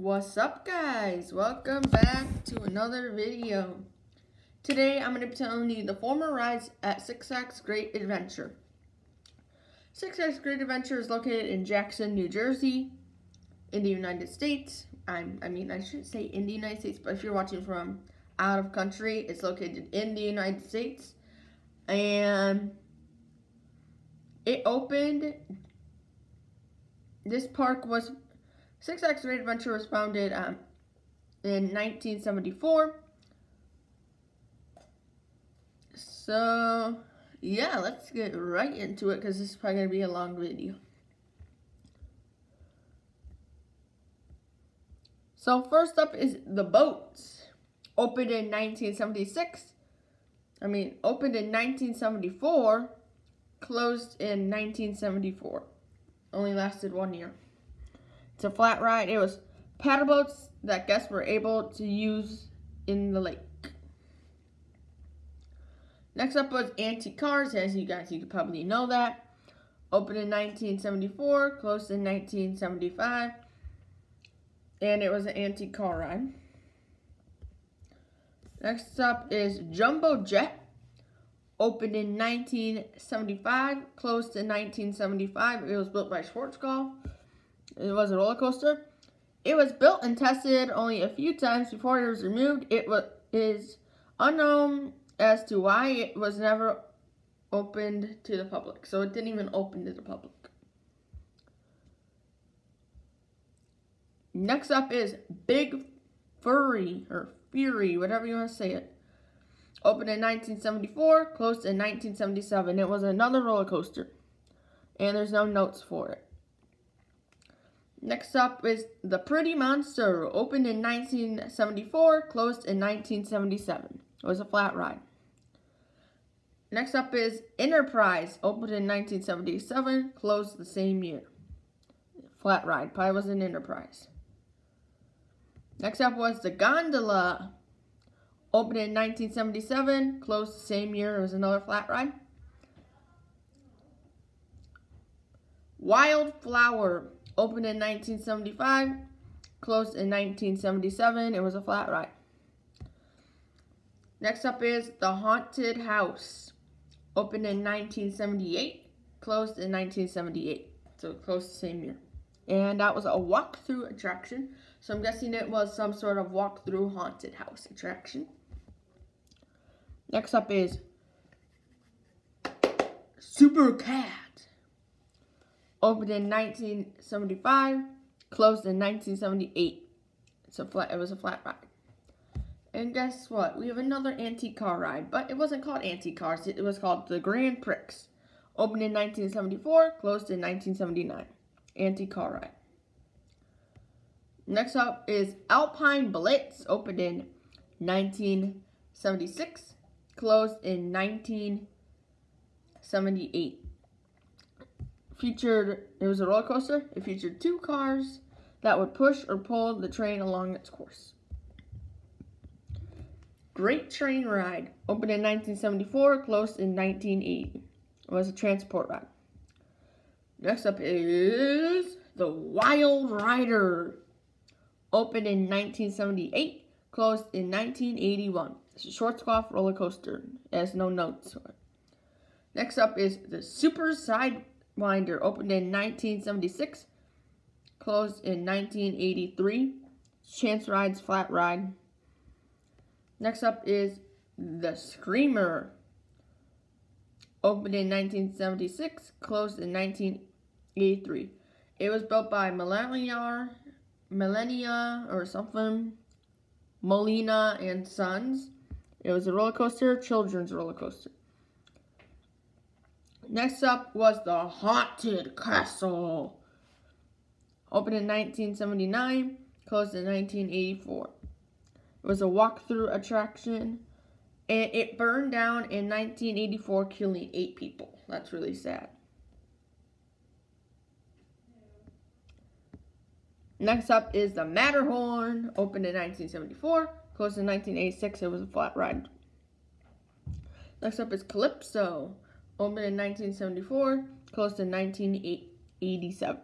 What's up guys? Welcome back to another video. Today I'm going to be telling you the former rides at Six Flags Great Adventure. Six Flags Great Adventure is located in Jackson, New Jersey in the United States. I'm, I mean, I shouldn't say in the United States, but if you're watching from out of country, it's located in the United States. And it opened, this park was Six Great Adventure was founded um, in 1974. So, yeah, let's get right into it because this is probably going to be a long video. So, first up is the boats. Opened in 1976. I mean, opened in 1974, closed in 1974. Only lasted one year. A flat ride. It was paddle boats that guests were able to use in the lake. Next up was antique cars, as you guys, you probably know that. Opened in 1974, closed in 1975. And it was an antique car ride. Next up is Jumbo Jet. Opened in 1975, closed in 1975. It was built by Schwarzkopf. It was a roller coaster. It was built and tested only a few times before it was removed. It was is unknown as to why it was never opened to the public. So it didn't even open to the public. Next up is Big Furry or Fury, whatever you want to say it. Opened in 1974, closed in 1977. It was another roller coaster. And there's no notes for it. Next up is The Pretty Monster, opened in 1974, closed in 1977. It was a flat ride. Next up is Enterprise, opened in 1977, closed the same year. Flat ride, probably was an Enterprise. Next up was The Gondola, opened in 1977, closed the same year. It was another flat ride. Wildflower, Opened in 1975, closed in 1977. It was a flat ride. Next up is The Haunted House. Opened in 1978, closed in 1978. So close the same year. And that was a walk-through attraction. So I'm guessing it was some sort of walk-through haunted house attraction. Next up is Super Cat. Opened in 1975, closed in 1978. It's a flat, it was a flat ride. And guess what? We have another antique car ride, but it wasn't called antique cars. It was called the Grand Prix. Opened in 1974, closed in 1979. Antique car ride. Next up is Alpine Blitz. Opened in 1976, closed in 1978 featured, it was a roller coaster. It featured two cars that would push or pull the train along its course. Great Train Ride, opened in 1974, closed in 1980. It was a transport ride. Next up is the Wild Rider, opened in 1978, closed in 1981. It's a Schwarzkopf roller coaster. It has no notes. Next up is the Super Side Winder opened in 1976, closed in 1983. Chance Rides Flat Ride. Next up is The Screamer. Opened in 1976, closed in 1983. It was built by Millennia, Millennia or something, Molina and Sons. It was a roller coaster, children's roller coaster. Next up was the Haunted Castle. Opened in 1979, closed in 1984. It was a walk-through attraction, and it burned down in 1984, killing eight people. That's really sad. Next up is the Matterhorn, opened in 1974, closed in 1986. It was a flat ride. Next up is Calypso, Opened in 1974, closed in 1987.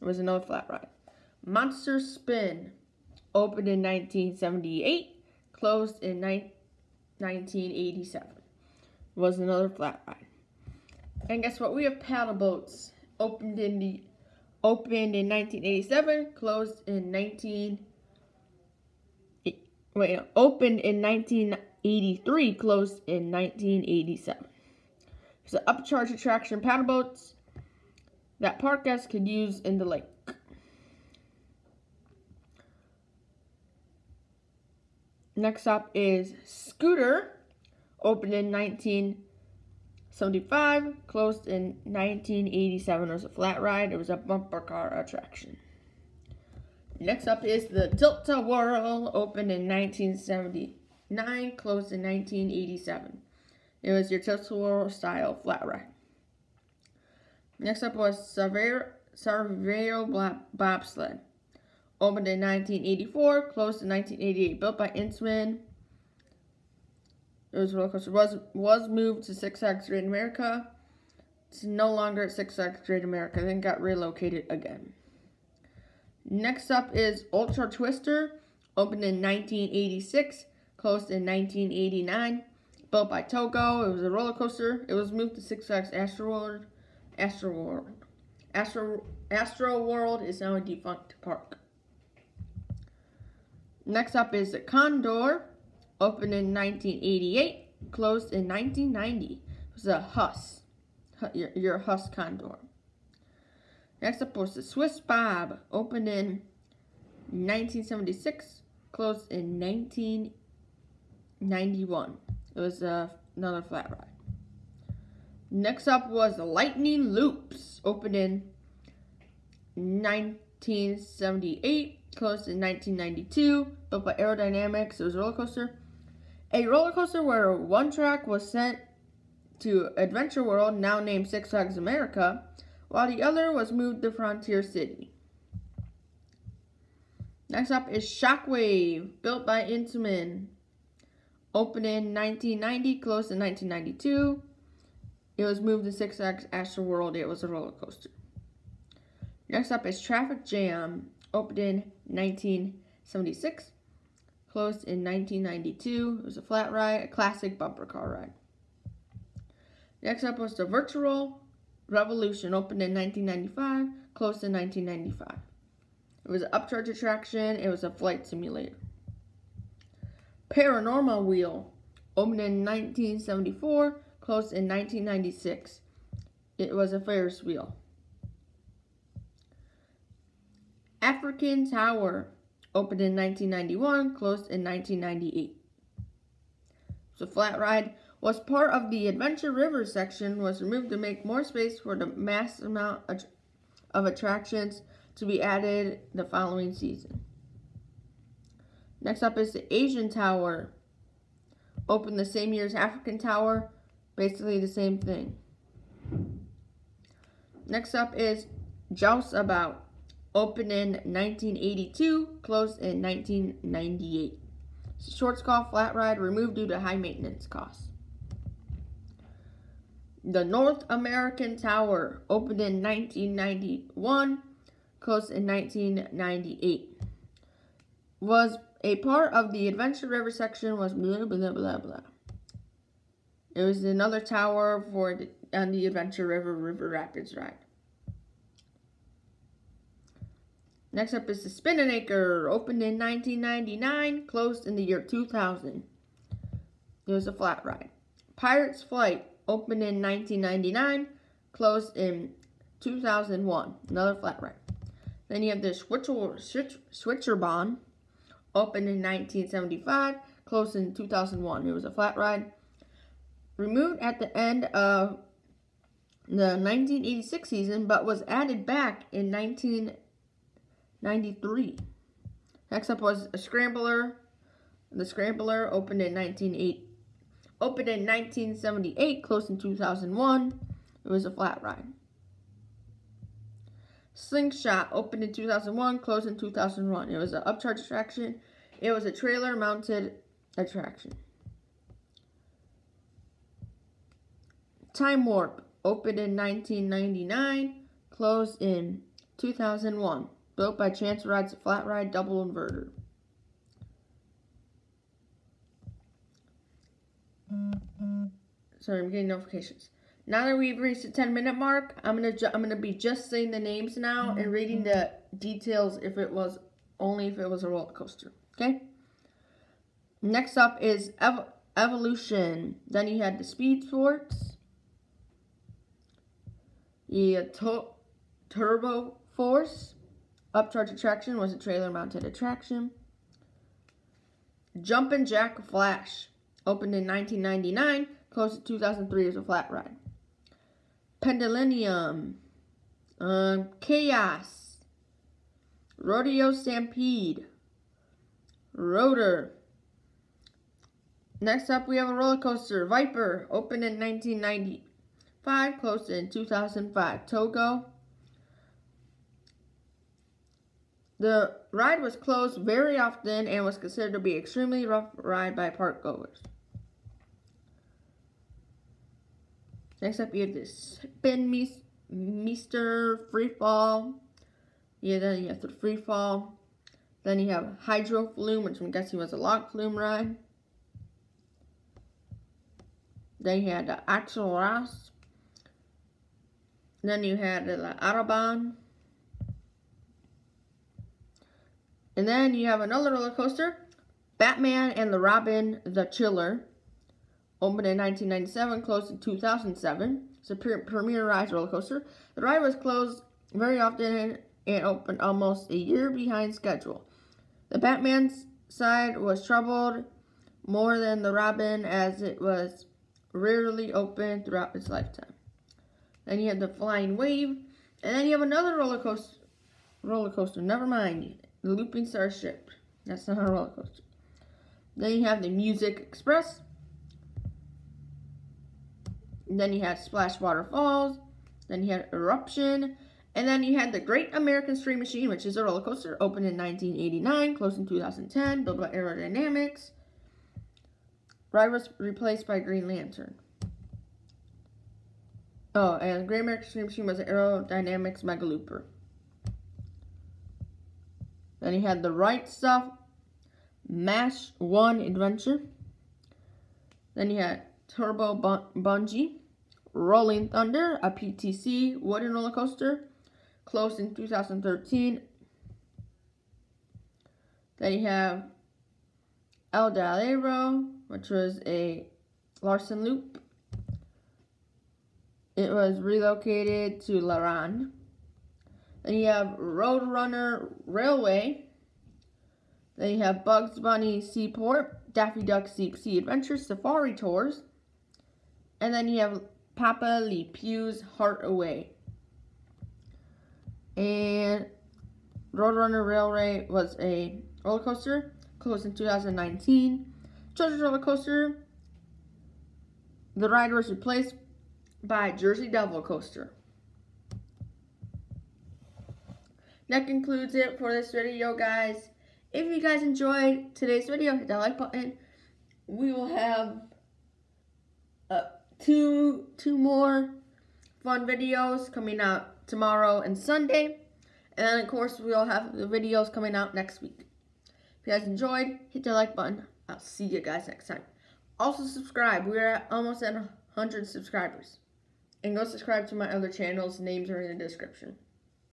It was another flat ride. Monster Spin opened in 1978, closed in 1987. Was another flat ride. And guess what? We have paddle boats opened in the opened in 1987, closed in 19 wait, opened in 1983, closed in 1987. It's an upcharge attraction paddle boats that park guests could use in the lake. Next up is Scooter, opened in 1975, closed in 1987. It was a flat ride. It was a bumper car attraction. Next up is the Tilt-A-Whirl, opened in 1979, closed in 1987. It was your Tilt-A-Whirl style flat ride. Next up was Sarajevo Bobsled. Opened in 1984, closed in 1988. Built by Intamin. It was roller coaster. Was was moved to Six Flags Great America. It's no longer at Six Flags Great America. Then got relocated again. Next up is Ultra Twister. Opened in 1986, closed in 1989. Built by Togo. It was a roller coaster. It was moved to Six Flags Astroworld. Astroworld. Astro Astro World is now a defunct park. Next up is the Condor, opened in 1988, closed in 1990. It was a Huss, your, your Huss Condor. Next up was the Swiss Bob, opened in 1976, closed in 1991. It was uh, another flat ride. Next up was the Lightning Loops, opened in 1978, closed in 1992, built by Arrow Dynamics. It was a roller coaster. A roller coaster where one track was sent to Adventure World, now named Six Flags America, while the other was moved to Frontier City. Next up is Shockwave, built by Intamin. Opened in 1990, closed in 1992. It was moved to Six Flags Astro World. It was a roller coaster. Next up is Traffic Jam, opened in 1976, closed in 1992. It was a flat ride, a classic bumper car ride. Next up was the Virtual Revolution, opened in 1995, closed in 1995. It was an upcharge attraction. It was a flight simulator. Paranormal Wheel, opened in 1974, closed in 1996. It was a Ferris wheel. African Tower, opened in 1991, closed in 1998. So Flat Ride was part of the Adventure River section, was removed to make more space for the mass amount of attractions to be added the following season. Next up is the Asian Tower, opened the same year as African Tower, basically the same thing. Next up is Joust About, Opened in 1982, closed in 1998. Short Skull Flat Ride removed due to high maintenance costs. The North American Tower opened in 1991, closed in 1998. Was a part of the Adventure River section was blah blah blah blah. It was another tower for the, on the Adventure River River Rapids ride. Next up is the Spinnaker, opened in 1999, closed in the year 2000. It was a flat ride. Pirate's Flight, opened in 1999, closed in 2001. Another flat ride. Then you have the Switcher, Switch, Schwitzerbahn, opened in 1975, closed in 2001. It was a flat ride. Removed at the end of the 1986 season, but was added back in 1993. Next up was a scrambler. The scrambler opened in 1908, opened in 1978, closed in 2001. It was a flat ride. Slingshot opened in 2001, closed in 2001. It was an upcharge attraction. It was a trailer mounted attraction. Time Warp opened in 1999, closed in 2001. Built by Chance Rides Flat Ride Double Inverter. Sorry, I'm getting notifications. Now that we've reached the 10 minute mark, I'm gonna I'm gonna be just saying the names now and reading the mm-hmm. details if it was only if it was a roller coaster. Okay. Next up is Ev Evolution. Then you had the Speed Sports. Yeah, Turbo Force. Upcharge attraction was a trailer mounted attraction. Jumpin' Jack Flash. Opened in 1999, closed in 2003 as a flat ride. Pendulinium. Um, Chaos. Rodeo Stampede. Rotor. Next up, we have a roller coaster. Viper. Opened in 1995, closed in 2005. Togo. The ride was closed very often and was considered to be extremely rough ride by park goers. Next up, you have this Spin Meester Free Fall. Yeah, then you have the Free Fall. Then you have Hydro Flume, which I'm guessing was a log flume ride. Then you had the Axel Ross. Then you had the Autobahn. And then you have another roller coaster, Batman and the Robin the Chiller. Opened in 1997, closed in 2007. It's a premier ride roller coaster. The ride was closed very often and opened almost a year behind schedule. The Batman's side was troubled more than the Robin as it was rarely open throughout its lifetime. Then you have the Flying Wave, and then you have another roller coaster. Roller coaster, never mind. The Looping Starship. That's not a roller coaster. Then you have the Music Express. And then you had Splash Waterfalls. Then you had Eruption. And then you had the Great American Scream Machine, which is a roller coaster, opened in 1989, closed in 2010, built by Arrow Dynamics. Ride was replaced by Green Lantern. Oh, and Great American Scream Machine was Arrow Dynamics Mega Looper. Then he had the Right Stuff, Mach 1 Adventure. Then he had Turbo Bun Bungee, Rolling Thunder, a PTC wooden roller coaster, closed in 2013. Then you have El Dalero, which was a Larson Loop. It was relocated to Laran. Then you have Roadrunner Railway. Then you have Bugs Bunny Seaport, Daffy Duck Deep Sea Adventure Safari Tours. And then you have Papa Le Pew's Heart Away. And Roadrunner Railway was a roller coaster, closed in 2019. Children's roller coaster. The ride was replaced by Jersey Devil coaster. That concludes it for this video, guys. If you guys enjoyed today's video, hit that like button. We will have uh, two, two more fun videos coming out tomorrow and Sunday. And then, of course, we'll have the videos coming out next week. If you guys enjoyed, hit the like button. I'll see you guys next time. Also, subscribe. We're at almost at 100 subscribers. And go subscribe to my other channels. Names are in the description.